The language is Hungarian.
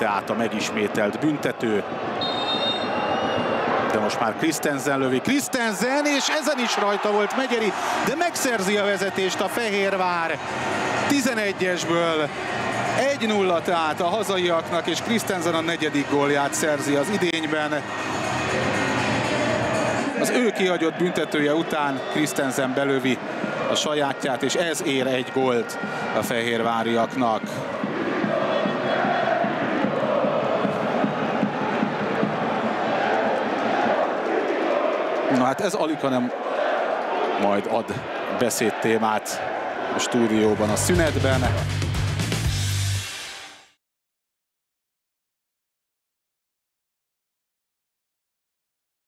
tehát a megismételt büntető. De most már Krisztenzen lövi. Krisztenzen, és ezen is rajta volt Megyeri, de megszerzi a vezetést a Fehérvár. 11-esből 1-0 tehát a hazaiaknak, és Krisztenzen a negyedik gólját szerzi az idényben. Az ő kihagyott büntetője után Krisztenzen belövi a sajátját, és ez ér egy gólt a fehérváriaknak. Na hát ez Alika nem majd ad beszédtémát a stúdióban a szünetben.